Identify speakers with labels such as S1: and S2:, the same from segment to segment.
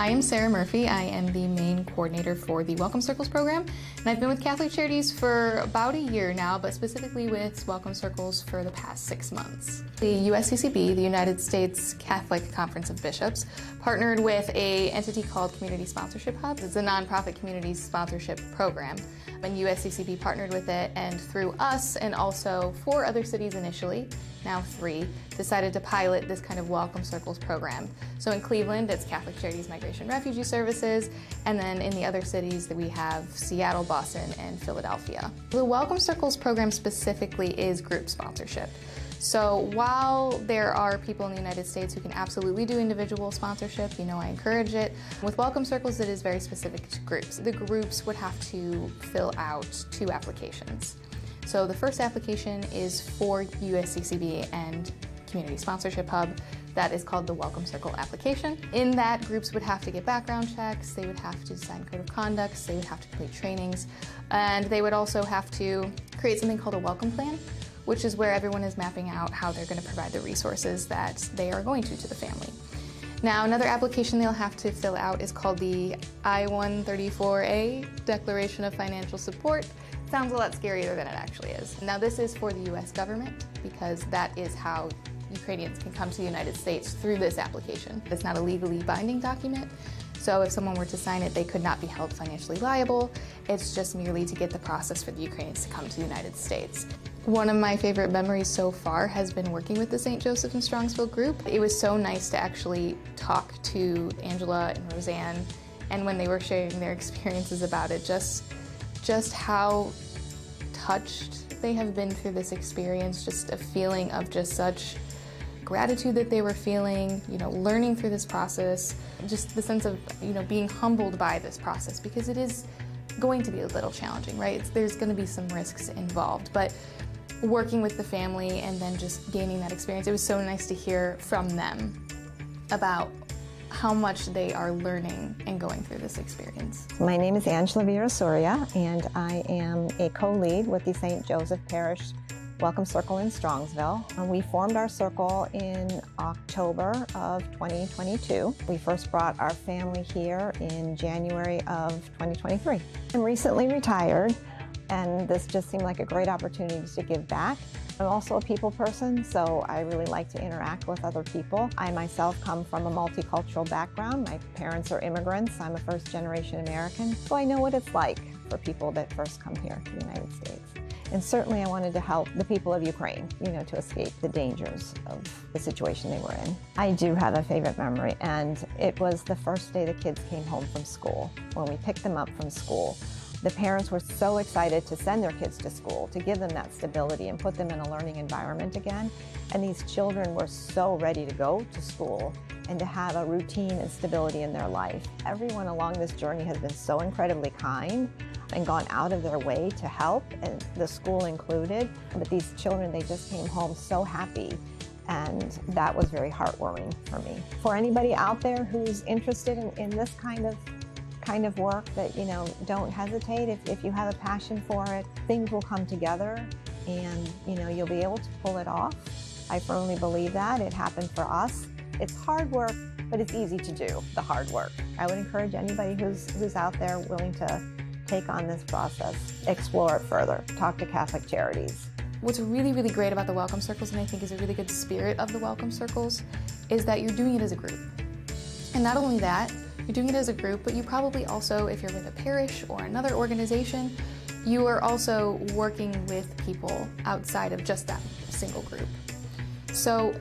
S1: I am Sarah Murphy. I am the main coordinator for the Welcome Circles program, and I've been with Catholic Charities for about a year now, but specifically with Welcome Circles for the past six months. The USCCB, the United States Catholic Conference of Bishops, partnered with a entity called Community Sponsorship Hub. It's a nonprofit community sponsorship program, and USCCB partnered with it, and through us and also four other cities initially, now three, decided to pilot this kind of Welcome Circles program. So in Cleveland, it's Catholic Charities Migration Refugee Services, and then in the other cities that we have Seattle, Boston, and Philadelphia. The Welcome Circles program specifically is group sponsorship. So while there are people in the United States who can absolutely do individual sponsorship, you know, I encourage it. With Welcome Circles, it is very specific to groups. The groups would have to fill out two applications. So the first application is for USCCB and Community Sponsorship Hub. That is called the Welcome Circle application. In that, groups would have to get background checks, they would have to sign code of conducts, they would have to complete trainings, and they would also have to create something called a welcome plan, which is where everyone is mapping out how they're going to provide the resources that they are going to to the family. Now, another application they'll have to fill out is called the I-134A Declaration of Financial Support. Sounds a lot scarier than it actually is. Now, this is for the US government because that is how Ukrainians can come to the United States through this application. It's not a legally binding document, so if someone were to sign it, they could not be held financially liable. It's just merely to get the process for the Ukrainians to come to the United States. One of my favorite memories so far has been working with the St. Joseph and Strongsville group. It was so nice to actually talk to Angela and Roseanne, and when they were sharing their experiences about it, just, just how touched they have been through this experience, just a feeling of just such gratitude that they were feeling, you know, learning through this process, just the sense of, you know, being humbled by this process because it is going to be a little challenging, right? It's, there's going to be some risks involved, but working with the family and then just gaining that experience, it was so nice to hear from them about how much they are learning and going through this experience.
S2: My name is Angela Virasoria, and I am a co-lead with the St. Joseph Parish Welcome Circle in Strongsville. Uh, we formed our circle in October of 2022. We first brought our family here in January of 2023. I'm recently retired and this just seemed like a great opportunity to give back. I'm also a people person, so I really like to interact with other people. I myself come from a multicultural background. My parents are immigrants. I'm a first generation American, so I know what it's like for people that first come here to the United States. And certainly I wanted to help the people of Ukraine, you know, to escape the dangers of the situation they were in. I do have a favorite memory, and it was the first day the kids came home from school. When we picked them up from school, the parents were so excited to send their kids to school, to give them that stability and put them in a learning environment again. And these children were so ready to go to school and to have a routine and stability in their life. Everyone along this journey has been so incredibly kind and gone out of their way to help, and the school included. But these children, they just came home so happy and that was very heartwarming for me. For anybody out there who's interested in, in this kind of kind of work that, you know, don't hesitate. If, if you have a passion for it, things will come together and, you know, you'll be able to pull it off. I firmly believe that. It happened for us. It's hard work, but it's easy to do, the hard work. I would encourage anybody who's, who's out there willing to take on this process, explore it further, talk to Catholic Charities.
S1: What's really, really great about the Welcome Circles, and I think is a really good spirit of the Welcome Circles, is that you're doing it as a group. And not only that, you're doing it as a group, but you probably also, if you're with a parish or another organization, you are also working with people outside of just that single group. So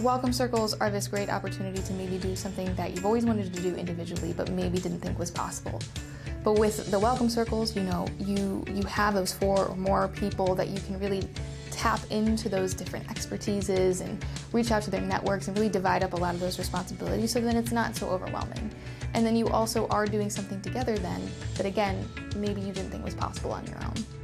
S1: Welcome circles are this great opportunity to maybe do something that you've always wanted to do individually, but maybe didn't think was possible. But with the welcome circles, you know, you you have those four or more people that you can really tap into those different expertises and reach out to their networks and really divide up a lot of those responsibilities so then it's not so overwhelming. And then you also are doing something together then that again, maybe you didn't think was possible on your own.